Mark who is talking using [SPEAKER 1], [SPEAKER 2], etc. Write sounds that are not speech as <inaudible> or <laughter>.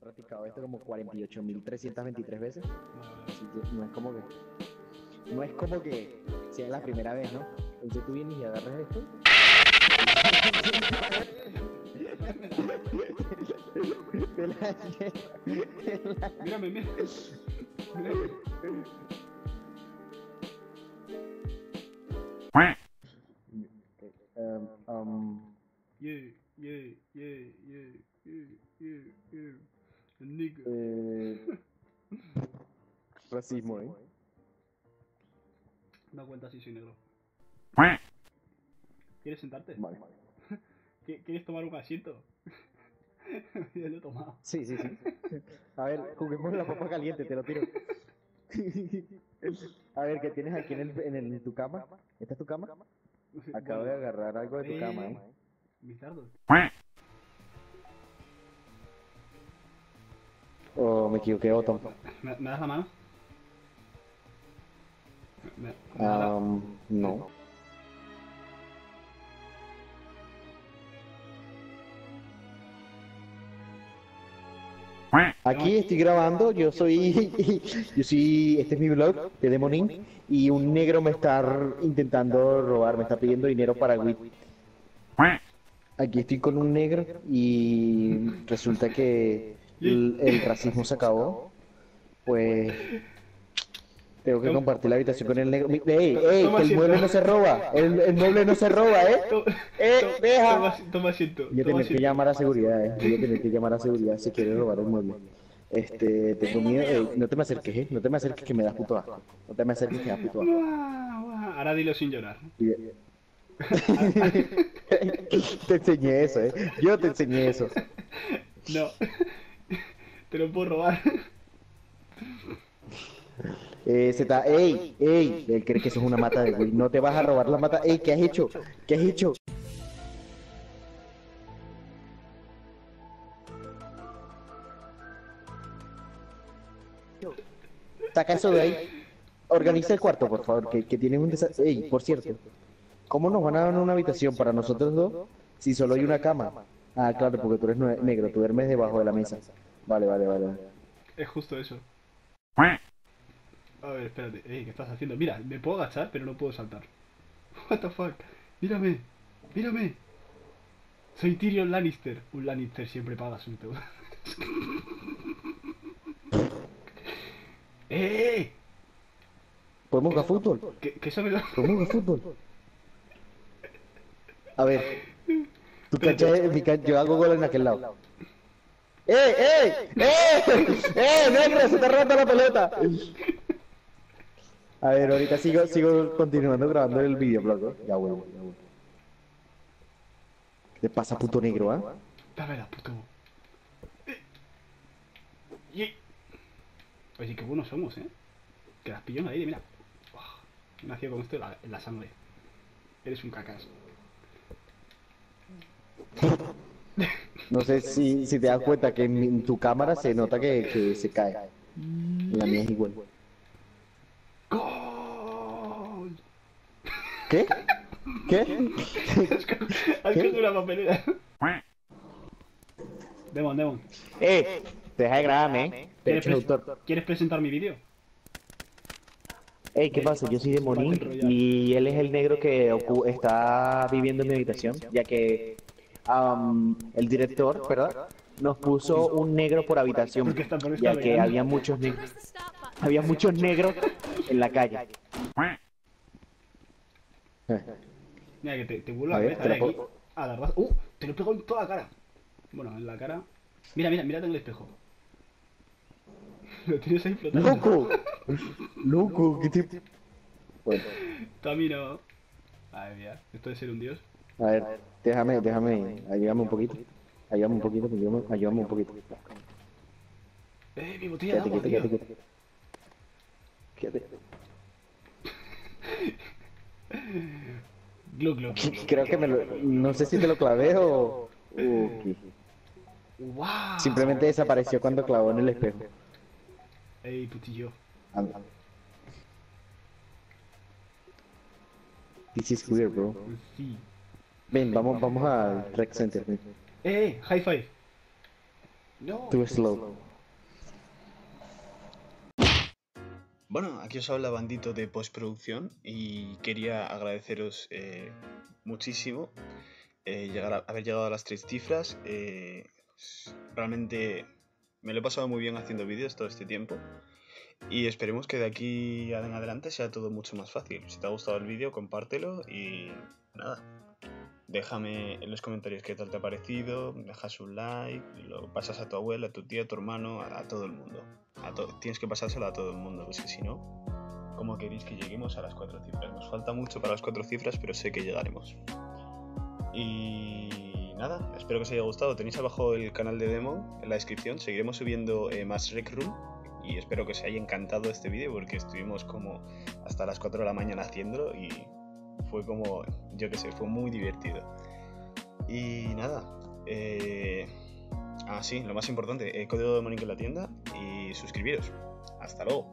[SPEAKER 1] practicado esto como 48.323 veces. Así que no es como que. No es como que sea la primera vez, ¿no? Entonces tú vienes y agarras esto. <laughs>
[SPEAKER 2] Mírame. Mírame. <laughs>
[SPEAKER 1] racismo, ¿eh?
[SPEAKER 2] No cuenta si soy negro. ¿Quieres sentarte?
[SPEAKER 1] Vale. <laughs>
[SPEAKER 2] ¿Qui- ¿Quieres tomar un asiento? <laughs> ya lo he tomado.
[SPEAKER 1] Sí, sí, sí. A ver, juguemos la papa caliente, te lo tiro. <laughs> A ver, ¿qué tienes aquí en, el, en, el- en tu cama? ¿Esta es tu cama? Acabo de agarrar algo de tu cama, ¿eh?
[SPEAKER 2] Mis dardos.
[SPEAKER 1] O me equivoqué, botón.
[SPEAKER 2] ¿Me, me das la mano?
[SPEAKER 1] Um, no. Aquí estoy grabando, yo soy, <laughs> yo soy, este es mi blog de Demonin y un negro me está intentando robar, me está pidiendo dinero para WIT. Aquí estoy con un negro y resulta que <laughs> el, el racismo se acabó, pues tengo que compartir la habitación con el negro. ¡Ey, ey! Que el mueble no se roba, el, el mueble no se roba, ¿eh? ¡Eh, deja!
[SPEAKER 2] Toma, asiento.
[SPEAKER 1] Voy a tener que llamar a seguridad, eh. Voy a tener que llamar a seguridad si quiere robar el mueble. Este, tengo miedo. ey, no te me acerques, eh. No te me acerques que me das puto asco. No te me acerques que me das puto asco.
[SPEAKER 2] Ahora dilo sin llorar. <laughs>
[SPEAKER 1] Te enseñé eso, eh. Yo te enseñé eso.
[SPEAKER 2] No. Te lo puedo robar.
[SPEAKER 1] Eh, se está, ey, ey. Él cree que eso es una mata de güey. No te vas a robar la mata. Ey, ¿qué has hecho? ¿Qué has hecho? Saca eso de ahí. Organiza el cuarto, por favor, que, que tiene un desastre. Ey, por cierto, ¿cómo nos van a dar una habitación para nosotros dos si solo hay una cama? Ah, claro, porque tú eres negro, tú duermes debajo de la mesa. Vale, vale. vale.
[SPEAKER 2] Es justo eso. A ver, espérate. Ey, ¿qué estás haciendo? Mira, me puedo agachar, pero no puedo saltar. <laughs> What the fuck? Mírame. Mírame. Soy Tyrion Lannister. Un Lannister siempre paga su deuda. <laughs> ¡Eh!
[SPEAKER 1] ¿Podemos jugar fútbol?
[SPEAKER 2] Que eso me lo...
[SPEAKER 1] ¿Podemos jugar fútbol? A ver. Yo hago gol en aquel lado. ¡Eh, eh! ¡Eh! ¡Eh, negro! ¡Se te rota la pelota! A ver, ahorita sigo, sigo continuando grabando el videoblog. ¿no? Ya vuelvo, ya vuelvo. ¿Qué te pasa, puto negro, ah?
[SPEAKER 2] Dame la puto. Eh. Ye- Oye, qué buenos somos, ¿eh? Que las pillo en el aire, mira. He nacido con esto en la, en la sangre. Eres un cacas.
[SPEAKER 1] No sé si, si te das cuenta que en, tu cámara se nota que, que se cae. La mía es igual.
[SPEAKER 2] ¡Gol!
[SPEAKER 1] ¿Qué? ¿Qué?
[SPEAKER 2] Has cogido una papelera. Demon, Demon.
[SPEAKER 1] ¡Eh! Deja de grabarme, ¿eh?
[SPEAKER 2] ¿Quieres,
[SPEAKER 1] Derecho de
[SPEAKER 2] pres-
[SPEAKER 1] autor.
[SPEAKER 2] ¿Quieres presentar mi vídeo?
[SPEAKER 1] Hey, ¿qué pasa? Yo soy de Monín y él es el negro que está viviendo en mi habitación, ya que am, el director, ¿verdad? Nos puso un negro por habitación, ya que había muchos negros, había muchos negros en la calle. <laughs> <laughs>
[SPEAKER 2] Mira, que te, te vuelvo
[SPEAKER 1] A
[SPEAKER 2] a
[SPEAKER 1] ver,
[SPEAKER 2] cabeza
[SPEAKER 1] te
[SPEAKER 2] de
[SPEAKER 1] la
[SPEAKER 2] aquí. A la raza. ¡Uh! Te lo he pegado en toda la cara. Bueno, en la cara. Mira, mira, mírate en el espejo. <laughs> Lo tienes ahí flotando.
[SPEAKER 1] ¡Loco! ¡Loco! <laughs> ¿Qué te...? Bueno,
[SPEAKER 2] Tamino. Ay, mía. Esto de ser un dios.
[SPEAKER 1] a ver, déjame, déjame, ayúdame un poquito. Ayúdame un poquito, ayúdame, ayúdame un poquito.
[SPEAKER 2] ¡Eh, mi botella de
[SPEAKER 1] Quédate,
[SPEAKER 2] agua,
[SPEAKER 1] quédate,
[SPEAKER 2] tío!
[SPEAKER 1] quédate, quédate. Quédate.
[SPEAKER 2] Glu, glu.
[SPEAKER 1] Creo que me lo... No sé si te lo clavé o... o qué.
[SPEAKER 2] ¡Wow!
[SPEAKER 1] Simplemente desapareció cuando clavó en el espejo.
[SPEAKER 2] ¡Ey, putillo!
[SPEAKER 1] Anda. This is weird, bro.
[SPEAKER 2] Sí.
[SPEAKER 1] Ven, vamos, vamos al Rec Center. ven.
[SPEAKER 2] ¡Eh, high five! No.
[SPEAKER 1] Too slow.
[SPEAKER 3] Bueno, aquí os habla Bandito de postproducción y quería agradeceros eh, muchísimo eh, haber llegado a las tres cifras. eh, realmente me lo he pasado muy bien haciendo vídeos todo este tiempo y esperemos que de aquí en adelante sea todo mucho más fácil. Si te ha gustado el vídeo, compártelo y nada. Déjame en los comentarios qué tal te ha parecido, dejas un like, lo pasas a tu abuela, a tu tía, a tu hermano, a todo el mundo. Tienes que pasárselo a todo el mundo, pues que si no, ¿cómo queréis que lleguemos a las cuatro cifras? Nos falta mucho para las cuatro cifras, pero sé que llegaremos. Y nada, espero que os haya gustado. Tenéis abajo el canal de Demon en la descripción. Seguiremos subiendo eh, más Rec Room. Y espero que os haya encantado este vídeo porque estuvimos como hasta las 4 de la mañana haciéndolo y fue como, yo qué sé, fue muy divertido. Y nada, eh... ah sí, lo más importante, el código de Demonic en la tienda y suscribiros. Hasta luego.